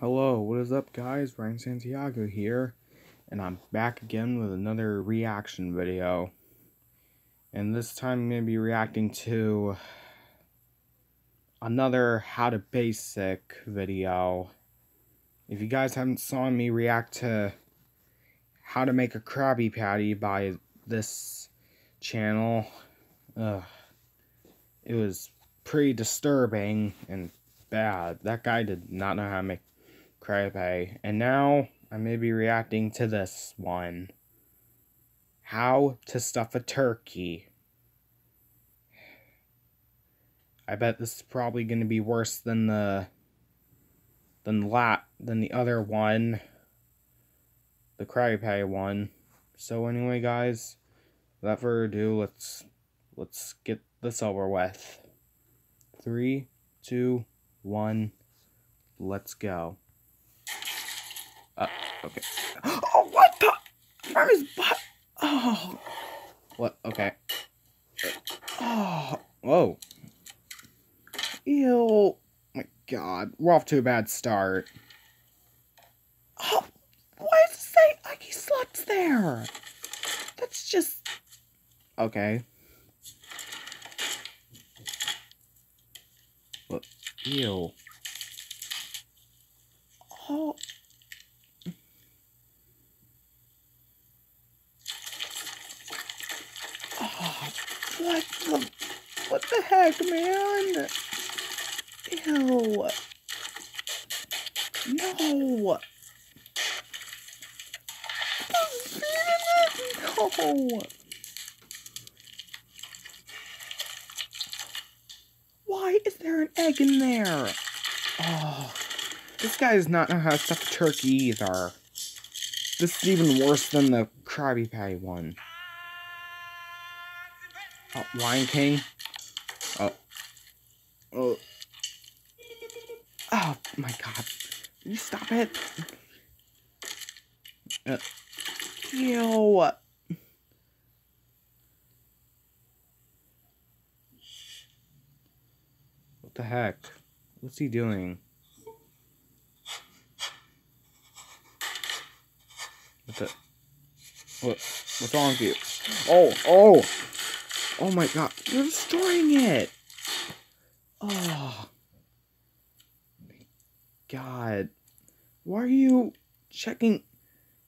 Hello, what is up guys? Ryan Santiago here, and I'm back again with another reaction video. And this time I'm going to be reacting to another How to Basic video. If you guys haven't saw me react to How to Make a Krabby Patty by this channel, ugh, it was pretty disturbing and bad. That guy did not know how to make Krabby. And now I may be reacting to this one. How to stuff a turkey. I bet this is probably going to be worse than the than the than the other one, the Krabby one. So anyway, guys, without further ado, let's let's get this over with. Three, two, one, let's go. Okay. Oh, what the? From his butt. Oh. What? Okay. Oh. Whoa. Ew. My God. We're off to a bad start. Oh. Why does it say like he slept there? That's just. Okay. What? Ew. Oh. What the, what the heck, man? Ew. No. No. Why is there an egg in there? Oh, this guy does not know how to stuff a turkey either. This is even worse than the Krabby Patty one. Oh, Lion King. Oh. Oh. Oh my god. Can you stop it? Uh, ew. What the heck? What's he doing? What the? What? What's wrong with you? Oh, oh! Oh my god, you're destroying it! Oh. God. Why are you checking?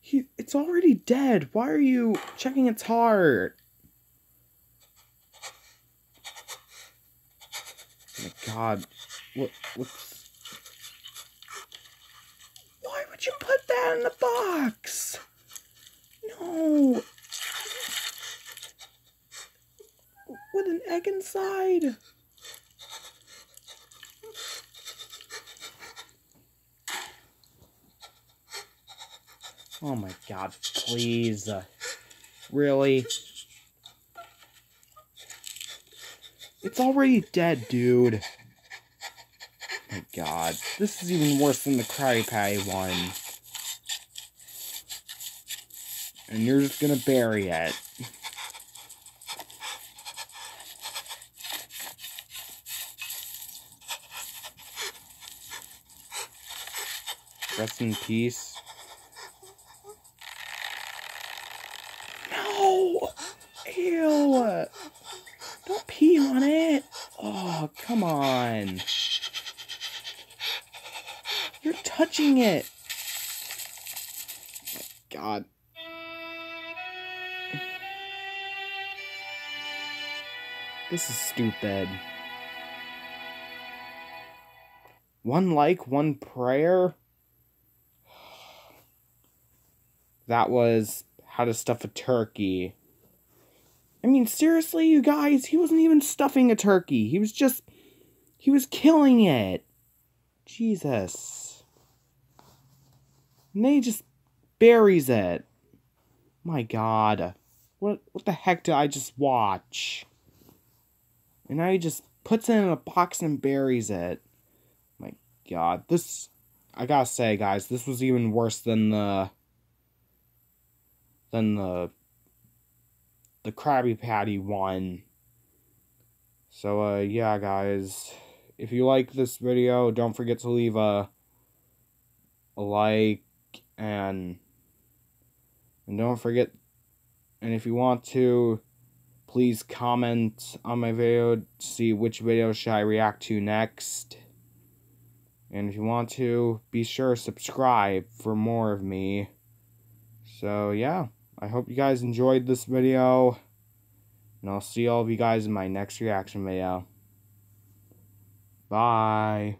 He, it's already dead. Why are you checking its heart? Oh my god. What, what's... Why would you put that in the box? No. Inside. Oh my god, please. Uh, really? It's already dead, dude. Oh my god. This is even worse than the Patty one. And you're just gonna bury it. Rest in peace. No! Ew! Don't pee on it! Oh, come on. You're touching it! Oh God. This is stupid. One like, one prayer? That was how to stuff a turkey. I mean, seriously, you guys, he wasn't even stuffing a turkey. He was just, he was killing it. Jesus. And then he just buries it. My god. What, what the heck did I just watch? And now he just puts it in a box and buries it. My god. This, I gotta say, guys, this was even worse than the than the the Krabby Patty one. So uh yeah guys, if you like this video, don't forget to leave a a like, and and don't forget. And if you want to, please comment on my video to see which video should I react to next. And if you want to, be sure to subscribe for more of me. So yeah, I hope you guys enjoyed this video. And I'll see all of you guys in my next reaction video. Bye.